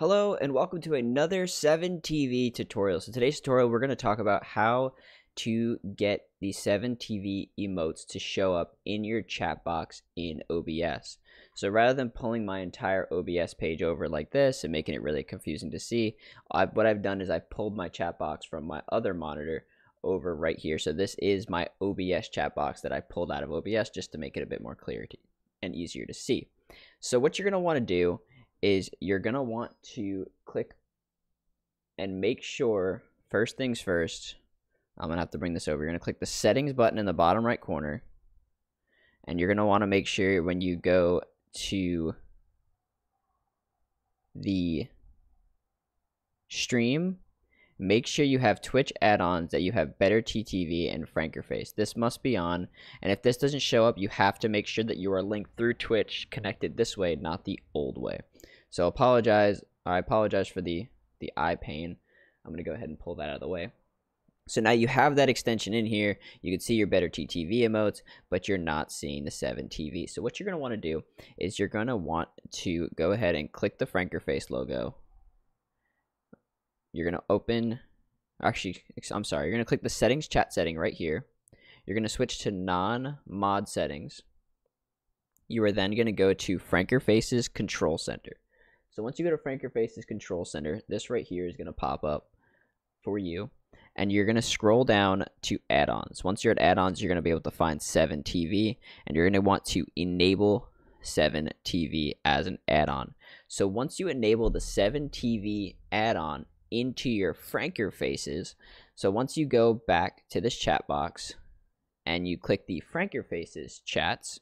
Hello and welcome to another 7TV tutorial. So today's tutorial we're going to talk about how to get the 7TV emotes to show up in your chat box in OBS. So rather than pulling my entire OBS page over like this and making it really confusing to see, I've, what I've done is I've pulled my chat box from my other monitor over right here. So this is my OBS chat box that I pulled out of OBS just to make it a bit more clear to, and easier to see. So what you're going to want to do is you're going to want to click and make sure, first things first, I'm going to have to bring this over. You're going to click the settings button in the bottom right corner. And you're going to want to make sure when you go to the stream, make sure you have Twitch add-ons that you have Better TTV and Frankerface. This must be on, and if this doesn't show up, you have to make sure that you are linked through Twitch connected this way, not the old way. So apologize. I apologize for the the eye pain. I'm gonna go ahead and pull that out of the way. So now you have that extension in here. You can see your better TTV emotes, but you're not seeing the 7TV. So what you're going to want to do is you're going to want to go ahead and click the Frankerface logo. You're going to open, actually, I'm sorry, you're going to click the settings chat setting right here. You're going to switch to non-mod settings. You are then going to go to Frankerface's control center. So once you go to Frankerface's control center, this right here is going to pop up for you. And you're going to scroll down to add-ons. Once you're at add-ons, you're going to be able to find 7TV. And you're going to want to enable 7TV as an add-on. So once you enable the 7TV add-on into your Frankerfaces, so once you go back to this chat box and you click the Frankerfaces chats,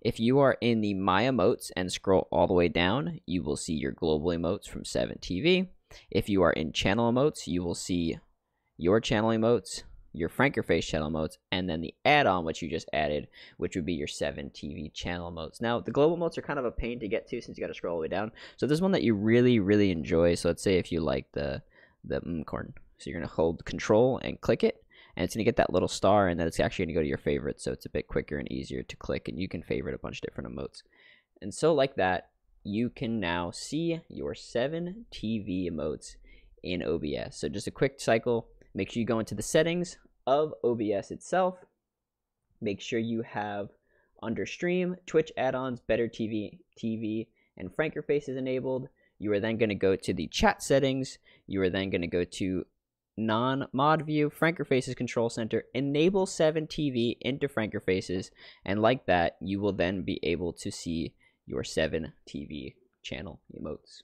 if you are in the My Emotes and scroll all the way down, you will see your global emotes from 7TV. If you are in channel emotes, you will see your channel emotes, your Frankerface channel emotes, and then the add-on which you just added, which would be your 7TV channel emotes. Now, the global emotes are kind of a pain to get to since you got to scroll all the way down. So this one that you really, really enjoy. So let's say if you like the the mm corn. So you're gonna hold Control and click it, and it's going to get that little star and then it's actually going to go to your favorites so it's a bit quicker and easier to click and you can favorite a bunch of different emotes. And so like that you can now see your 7 TV emotes in OBS so just a quick cycle make sure you go into the settings of OBS itself. Make sure you have under stream Twitch add-ons better TV TV and Frankerface is enabled. You are then going to go to the chat settings. You are then going to go to non-mod view, Frankerface's control center, enable 7TV into Frankerfaces, and like that, you will then be able to see your 7TV channel emotes.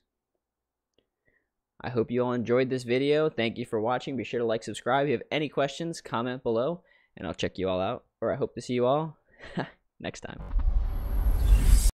I hope you all enjoyed this video. Thank you for watching. Be sure to like, subscribe. If you have any questions, comment below, and I'll check you all out. Or I hope to see you all next time.